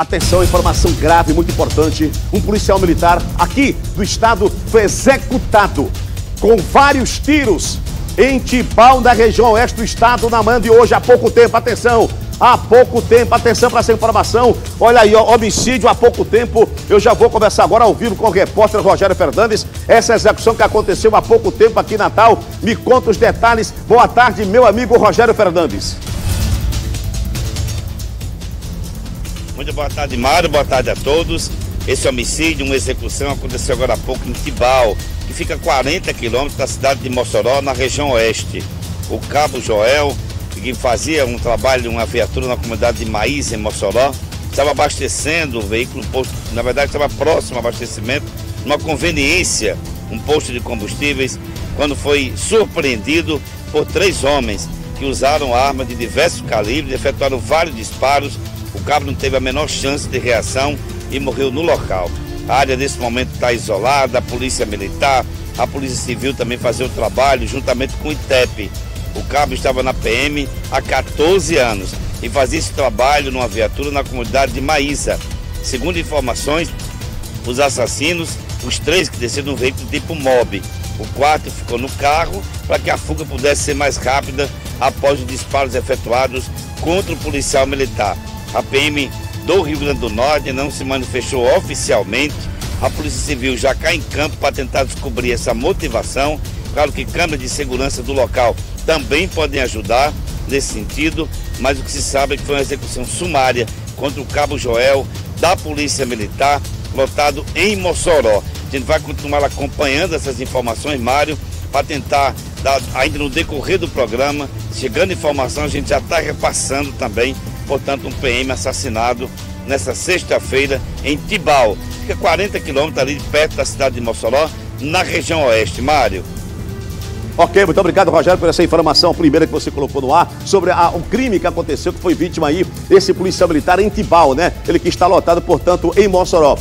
Atenção, informação grave, muito importante. Um policial militar aqui do estado foi executado com vários tiros em Tibau, na região oeste do estado, na manhã de hoje, há pouco tempo. Atenção, há pouco tempo. Atenção para essa informação. Olha aí, ó, homicídio há pouco tempo. Eu já vou conversar agora ao vivo com o repórter Rogério Fernandes. Essa execução que aconteceu há pouco tempo aqui em Natal. Me conta os detalhes. Boa tarde, meu amigo Rogério Fernandes. Muito boa tarde, Mário. Boa tarde a todos. Esse homicídio, uma execução, aconteceu agora há pouco em Tibau, que fica a 40 quilômetros da cidade de Mossoró, na região oeste. O cabo Joel, que fazia um trabalho, uma viatura na comunidade de Maísa, em Mossoró, estava abastecendo o veículo, na verdade estava próximo ao abastecimento, numa conveniência, um posto de combustíveis, quando foi surpreendido por três homens que usaram armas de diversos calibres, efetuaram vários disparos o cabo não teve a menor chance de reação e morreu no local. A área nesse momento está isolada, a polícia militar, a polícia civil também fazia o trabalho juntamente com o ITEP. O cabo estava na PM há 14 anos e fazia esse trabalho numa viatura na comunidade de Maísa. Segundo informações, os assassinos, os três que desceram no veículo tipo mob. O quarto ficou no carro para que a fuga pudesse ser mais rápida após os disparos efetuados contra o policial militar. A PM do Rio Grande do Norte não se manifestou oficialmente. A Polícia Civil já cai em campo para tentar descobrir essa motivação. Claro que câmeras de segurança do local também podem ajudar nesse sentido, mas o que se sabe é que foi uma execução sumária contra o Cabo Joel da Polícia Militar, lotado em Mossoró. A gente vai continuar acompanhando essas informações, Mário, para tentar, dar, ainda no decorrer do programa, chegando informação, a gente já está repassando também portanto, um PM assassinado nessa sexta-feira em Tibau, fica 40 quilômetros ali perto da cidade de Mossoró, na região oeste. Mário. Ok, muito obrigado, Rogério, por essa informação primeira que você colocou no ar sobre a, o crime que aconteceu, que foi vítima aí, esse policial militar em Tibau, né? Ele que está lotado, portanto, em Mossoró.